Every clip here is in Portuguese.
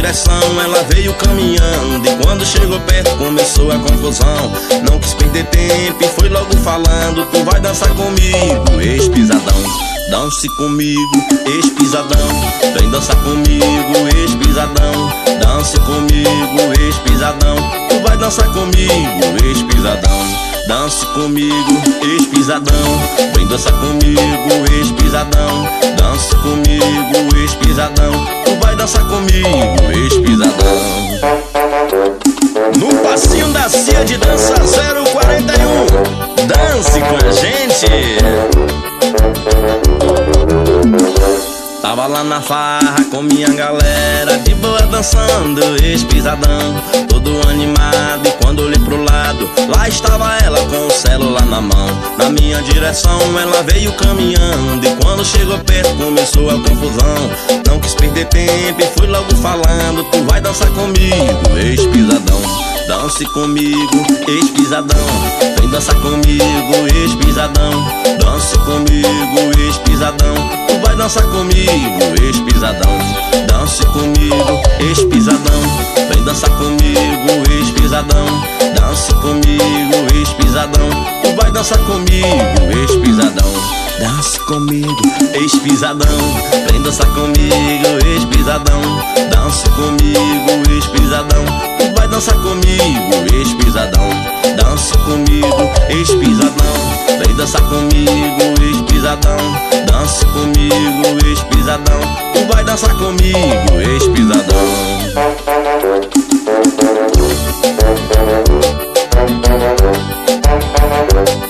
direção ela veio caminhando E quando chegou perto começou a confusão. Não quis perder tempo e foi logo falando Tu vai dançar comigo, ex-pisadão Dance comigo, ex-pisadão Vem dançar comigo, ex-pisadão Dance comigo, ex-pisadão Tu vai dançar comigo, ex-pisadão Dance comigo, ex-pisadão. Vem dançar comigo, ex-pisadão. Dance comigo, ex-pisadão. Tu vai dançar comigo, ex-pisadão. No passinho da Cia de Dança 041 Dance com a gente. Tava lá na farra com minha galera De boa dançando, ex-pisadão. Todo animado e quando olhei Lá estava ela com o celular na mão. Na minha direção ela veio caminhando. E quando chegou perto começou a confusão. Não quis perder tempo e fui logo falando. Tu vai dançar comigo, ex-pisadão. Dance comigo, ex-pisadão. Vem dançar comigo, ex-pisadão. Dance comigo, ex-pisadão. Vai dançar comigo, ex-pisadão. Dance comigo, ex-pisadão. Vem dançar comigo, ex-pisadão Dance comigo, ex-pisadão Tu vai dançar comigo, ex-pisadão Dance comigo, ex-pisadão Vem dançar comigo, ex-pisadão Dance comigo, ex-pisadão Tu vai dançar comigo, ex-pisadão Dance comigo, ex-pisadão Vem dançar comigo, ex-pisadão Dance comigo, ex-pisadão Tu vai dançar comigo, ex-pisadão Thank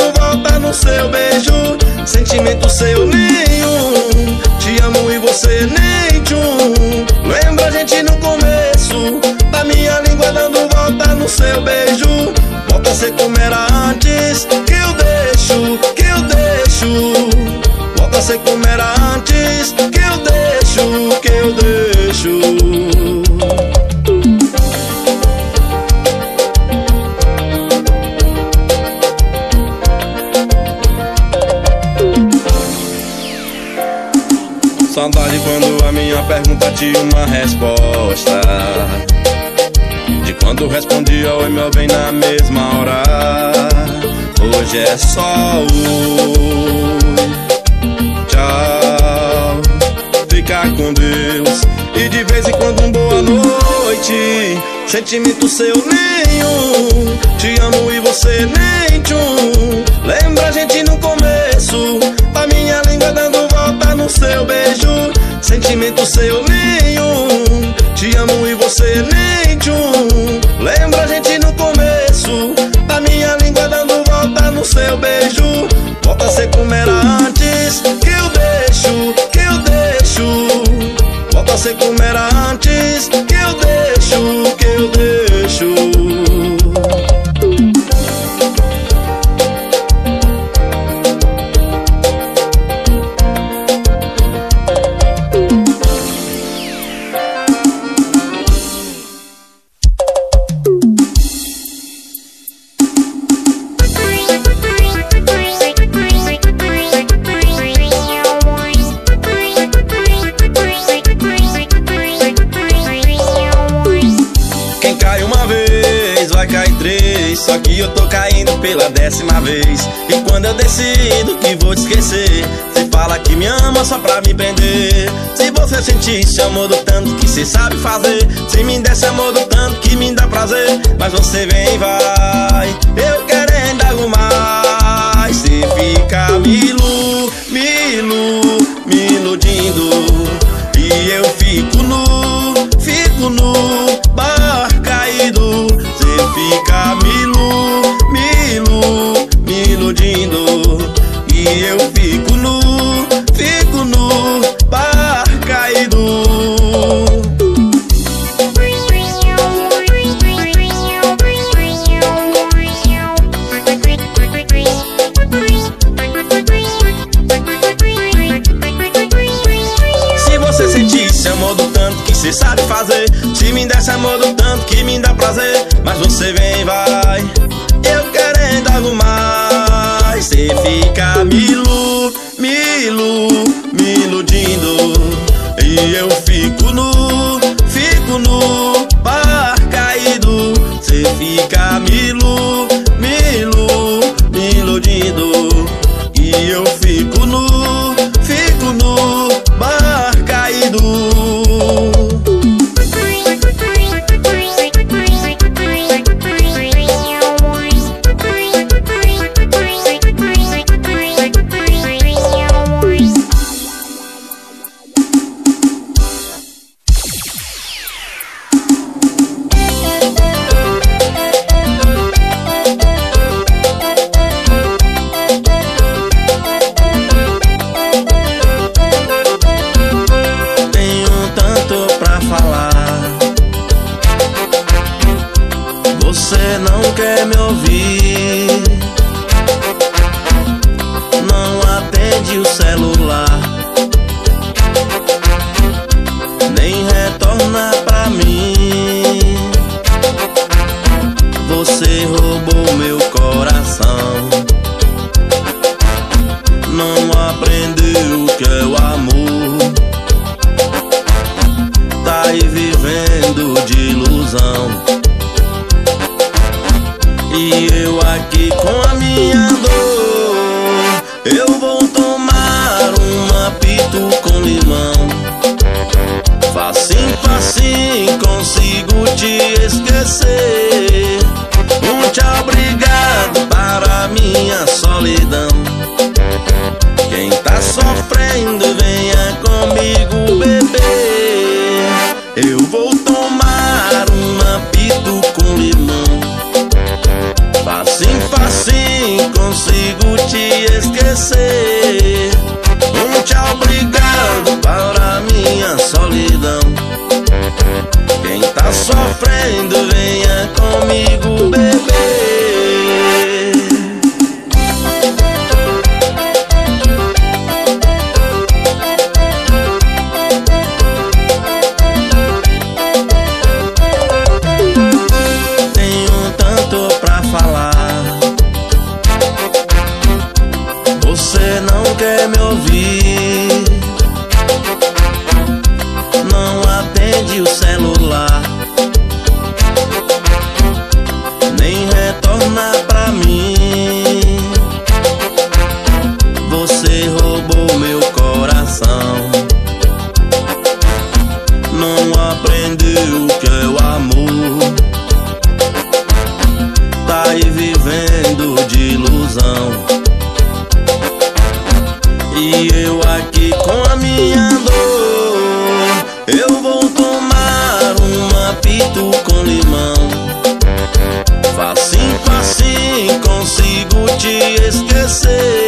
seu beijo Sentimento seu nenhum. Te amo e você nem tchum. Lembra a gente no começo A minha língua dando volta no seu beijo. Volta a ser como era antes Que eu deixo, que eu deixo. Volta a ser como era antes Que eu deixo. Saudade quando a minha pergunta tinha uma resposta. De quando respondia oi meu bem na mesma hora. Hoje é só o ficar com Deus. E de vez em quando um boa noite. Sentimento seu nenhum. Te amo e você nem tchum. Lembra a gente seu beijo Sentimento seu nenhum. Te amo e você nem tchum. Lembra a gente no começo A minha língua dando volta no seu beijo. Volta a ser como era antes Que eu deixo. Volta a ser como era antes me iludindo. E eu fico nu, fico nu. dói. Eu querendo é algo mais. Cê fica milu, milu. E eu aqui com a minha dor Eu vou tomar um apito com limão. Facinho, facinho, consigo te esquecer.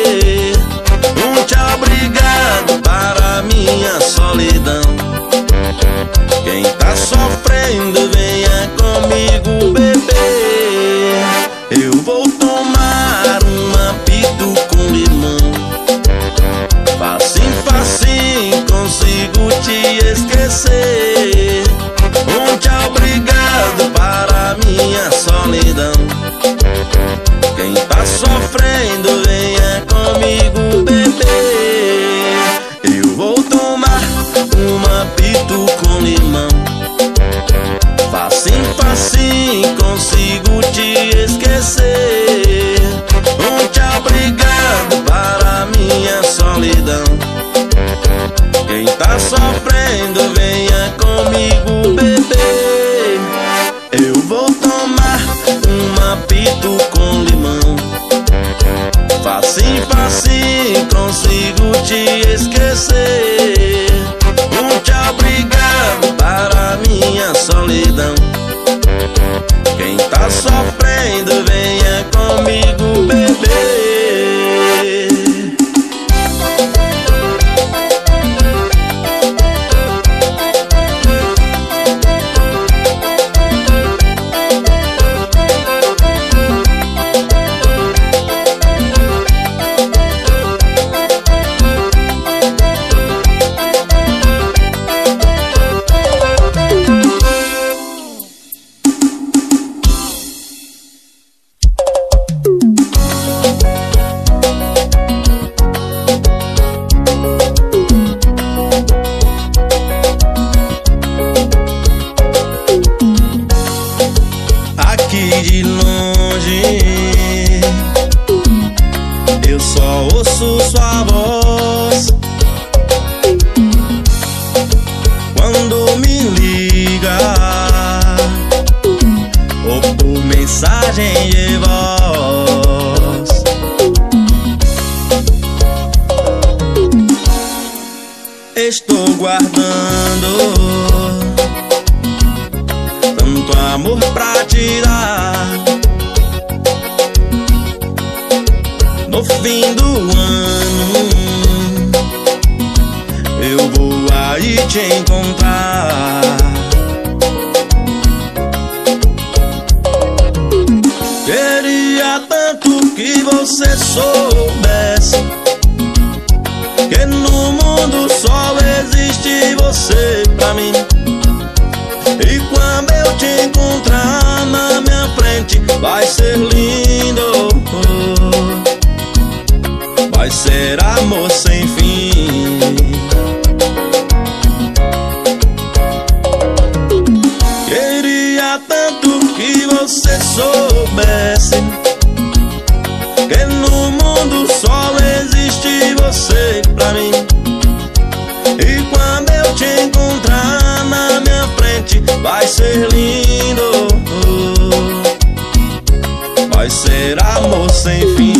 vai ser amor sem fim.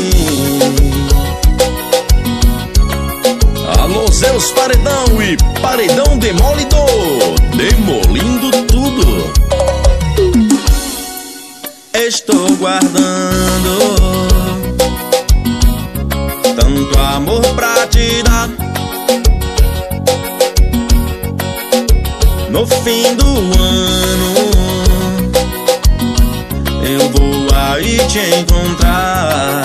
Alô, Zeus Paredão e Paredão Demolidor, demolindo tudo. Estou guardando tanto amor pra te dar. No fim do ano eu vou aí te encontrar.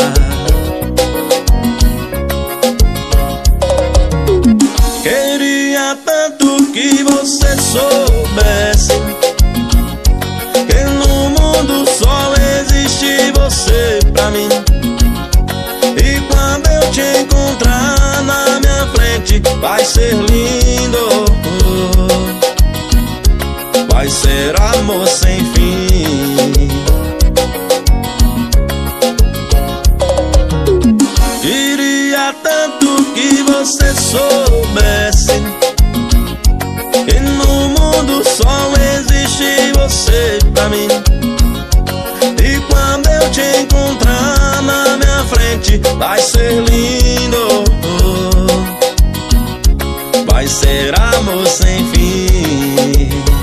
Queria tanto que você soubesse Que no mundo só existe você pra mim. E quando eu te encontrar na minha frente Vai ser lindo. Vai ser amor sem fim. você soubesse Que no mundo só existe você pra mim. E quando eu te encontrar na minha frente Vai ser lindo. Vai ser amor sem fim.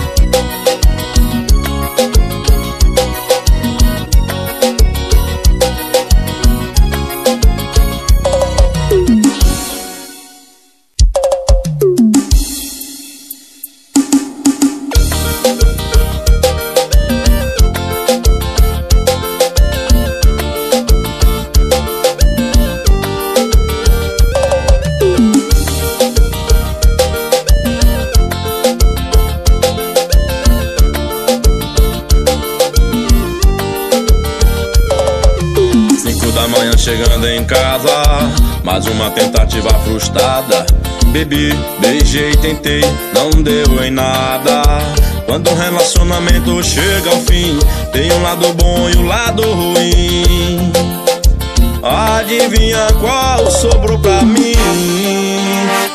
chegando em casa, mais uma tentativa frustrada. Bebi, beijei, tentei, não deu em nada. Quando um relacionamento chega ao fim, tem um lado bom e um lado ruim. Adivinha qual sobrou pra mim?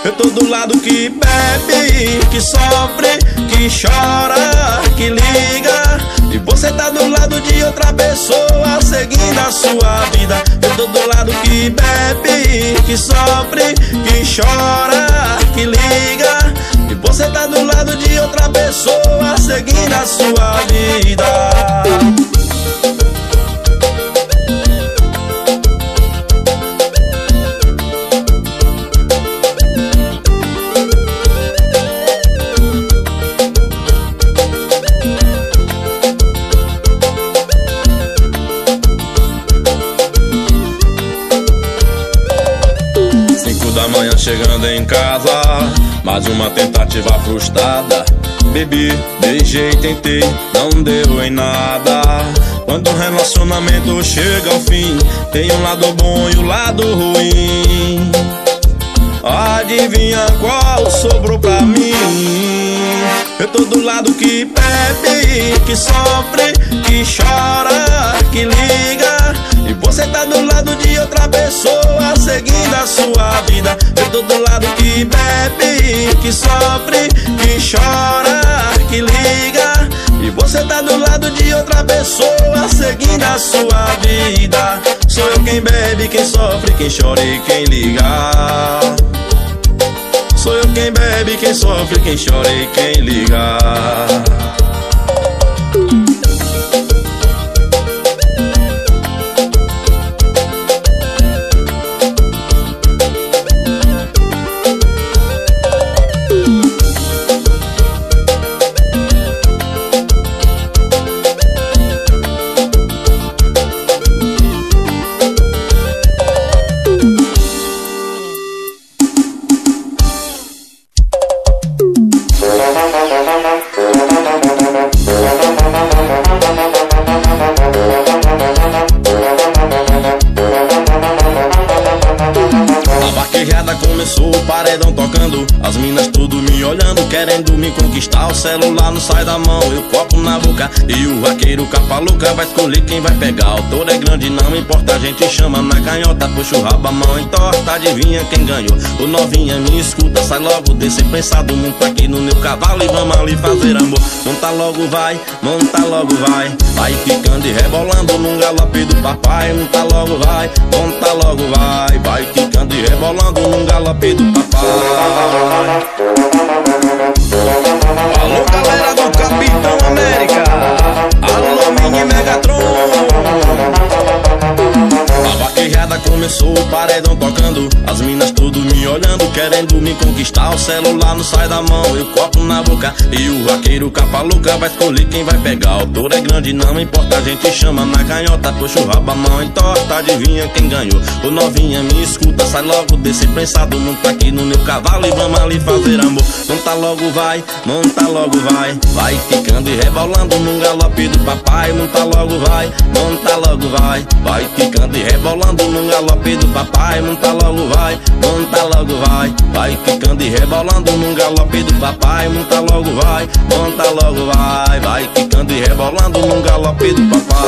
Eu tô do lado que bebe, que sofre, que chora, que liga e você tá do lado de outra pessoa Seguindo a sua vida. Eu tô do lado que bebe Que sofre, que chora Que liga. E você tá do lado de outra pessoa Seguindo a sua vida Mais uma tentativa frustrada. Bebi, beijei, tentei, não deu em nada. Quando o relacionamento chega ao fim Tem um lado bom e o um lado ruim. Adivinha qual sobrou pra mim? Eu tô do lado que bebe, que sofre, que chora, que liga E você tá do lado de outra pessoa seguindo a sua vida. Eu tô do lado que bebe, que sofre, que chora, que liga. E você tá do lado de outra pessoa seguindo a sua vida. Sou eu quem bebe, quem sofre, quem chora e quem liga. Sou eu quem bebe, quem sofre, quem chora e quem liga celular não sai da mão E o copo na boca. E o vaqueiro capa louca vai escolher quem vai pegar. O touro é grande, não importa, a gente chama na canhota. Puxa o rabo, a mão entorta, adivinha quem ganhou? O novinha me escuta, sai logo desse pensado Monta aqui no meu cavalo e vamos ali fazer amor. Monta logo vai, monta logo vai. Vai ficando e rebolando num galope do papai. Monta logo vai, monta logo vai. Vai ficando e rebolando num galope do papai Alô galera do Capitão América. Alô Mini Megatron A vaquejada começou, o paredão tocando. As minas tudo me olhando, querendo me conquistar. O celular não sai da mão, e o copo na boca. E o vaqueiro capa louca vai escolher quem vai pegar. O touro é grande, não importa, a gente chama na canhota. Puxa o rabo, a mão entorta, adivinha quem ganhou? O novinha me escuta, sai logo desse prensado. Monta aqui no meu cavalo e vamos ali fazer amor. Monta logo vai, monta logo vai. Vai ficando e rebolando num galope do papai. Monta logo vai, monta logo vai. Vai ficando e rebolando rebolando no galope do papai. Monta logo vai, monta logo vai. Vai quicando e rebolando no galope do papai. Monta logo vai, monta logo vai. Vai quicando e rebolando no galope do papai.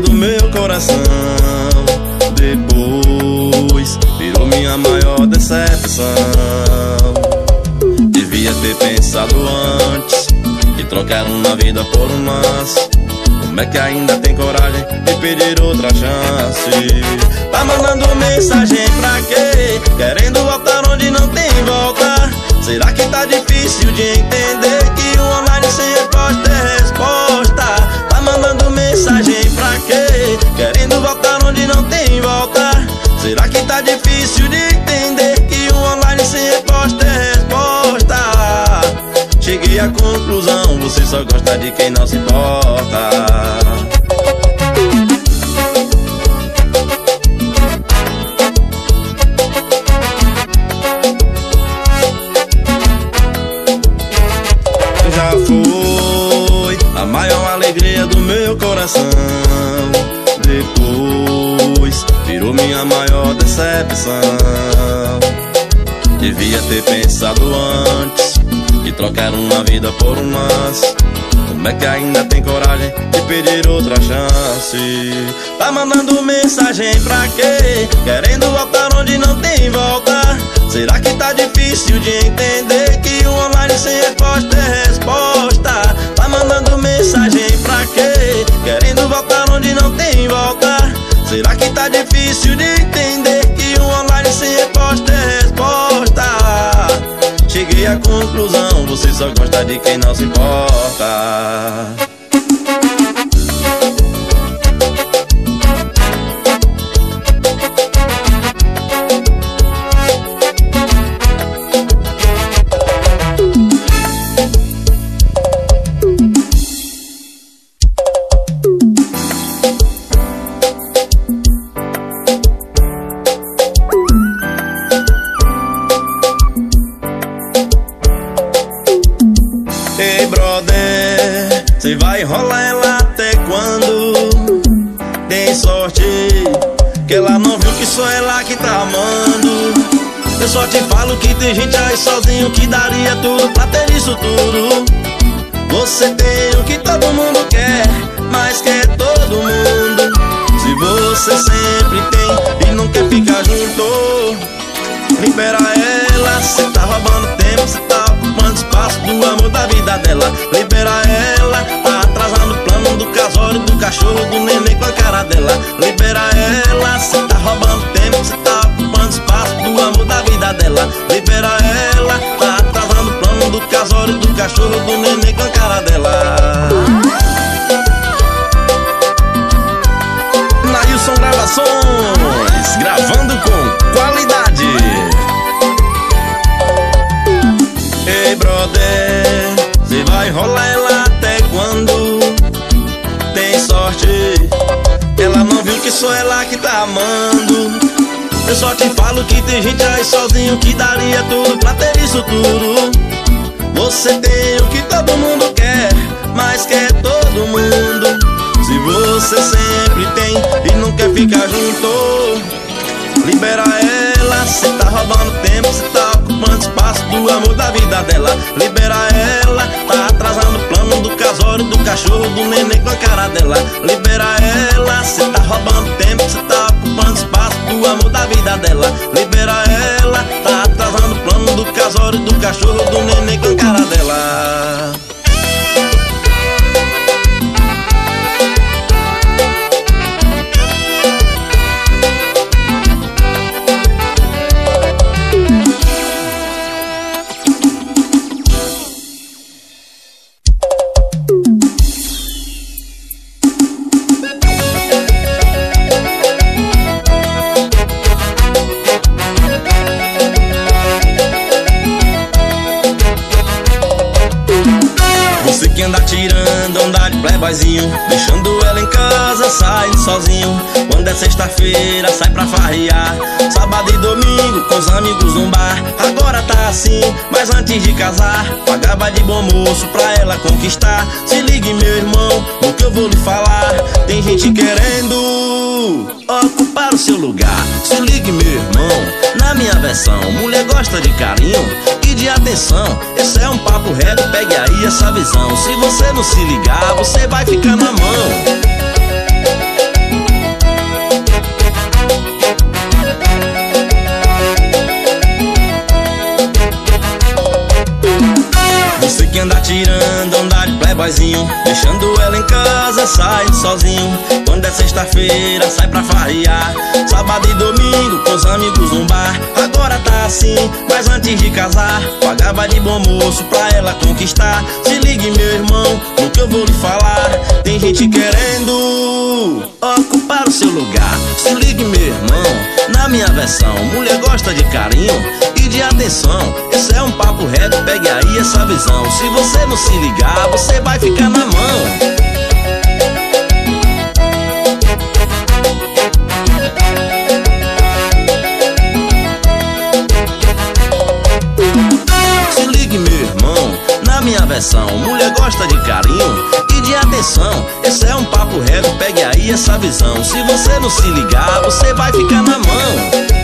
do meu coração. Depois virou minha maior decepção. Devia ter pensado antes e trocar uma vida por um lance. Como é que ainda tem coragem de pedir outra chance? Tá mandando mensagem pra quê? Querendo voltar onde não tem volta. Será que tá difícil de entender que o online sem resposta é resposta? mandando mensagem pra quê? Querendo voltar onde não tem volta. Será que tá difícil de entender Que o online sem resposta é resposta? Cheguei à conclusão, você só gosta de quem não se importa. Depois virou minha maior decepção. Devia ter pensado antes e trocar uma vida por umas. Como é que ainda tem coragem de pedir outra chance? Tá mandando mensagem pra quê? Querendo voltar onde não tem volta. Será que tá difícil de entender que o online sem resposta é resposta? Tá mandando mensagem pra quê? Querendo voltar onde não tem volta. Será que tá difícil de entender que o online sem resposta é resposta? Cheguei à conclusão, você só gosta de quem não se importa. Libera ficar junto Libera ela, cê tá roubando tempo, cê tá ocupando espaço do amor da vida dela. Libera ela, tá atrasando o plano do casório, do cachorro, do neném com a cara dela. Libera ela, cê tá roubando tempo, cê tá ocupando espaço do amor da vida dela. Libera ela, tá atrasando o plano do casório, do cachorro, sexta-feira, sai pra farrear. Sábado e domingo, com os amigos num bar. Agora tá assim, mas antes de casar Pagava de bom moço pra ela conquistar. Se ligue meu irmão, no que eu vou lhe falar. Tem gente querendo ocupar o seu lugar. Se ligue meu irmão, na minha versão. Mulher gosta de carinho e de atenção. Esse é um papo reto, pegue aí essa visão. Se você não se ligar, você vai ficar na mão que anda tirando, anda de playboyzinho. Deixando ela em casa, sai sozinho. Quando é sexta-feira, sai pra farrear. Sábado e domingo, com os amigos no bar. Agora tá assim, mas antes de casar Pagava de bom moço pra ela conquistar. Se ligue meu irmão, no que eu vou lhe falar. Tem gente querendo ocupar o seu lugar. Se ligue meu irmão, na minha versão. Mulher gosta de carinho de atenção Esse é um papo reto, pegue aí essa visão se você não se ligar, você vai ficar na mão. Se ligue, meu irmão, na minha versão. Mulher gosta de carinho e de atenção. Esse é um papo reto, Pegue aí essa visão. Se você não se ligar, você vai ficar na mão.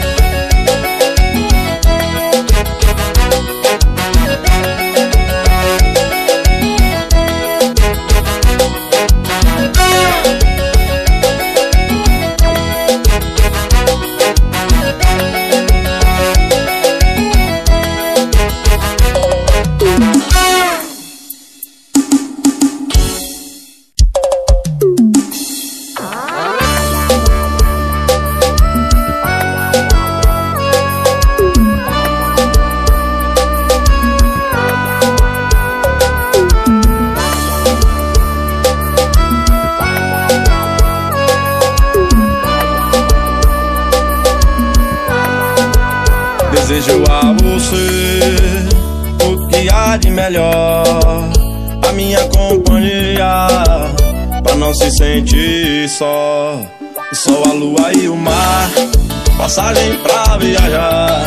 Sentir só. A lua e o mar. Passagem pra viajar.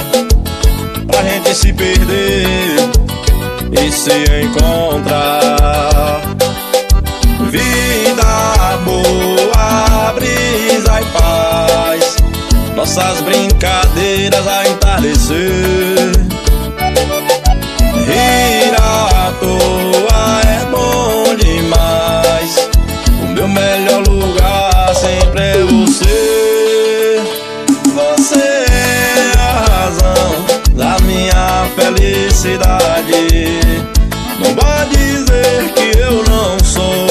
Pra gente se perder E se encontrar. Vida boa, brisa e paz. Nossas brincadeiras a entardecer. Rir à toa felicidade Não vai dizer que eu não sou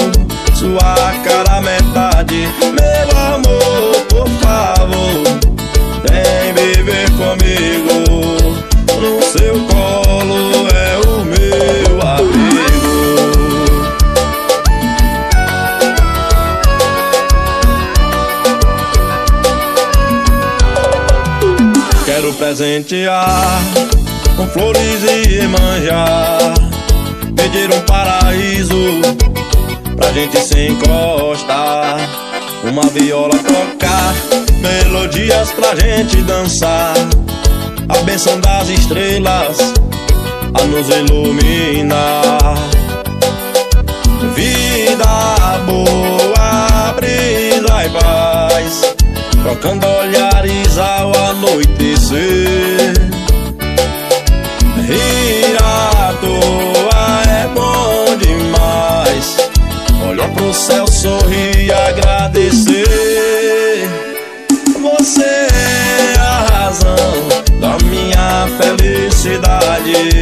sua cara metade. Meu amor, por favor Vem viver comigo. No seu colo é o meu abrigo Quero presentear Com flores e manjar. Pedir um paraíso Pra gente se encostar. Uma viola tocar Melodias pra gente dançar. A benção das estrelas A nos iluminar. Vida boa, brisa e paz. Trocando O céu sorrir e agradecer. Você é a razão da minha felicidade.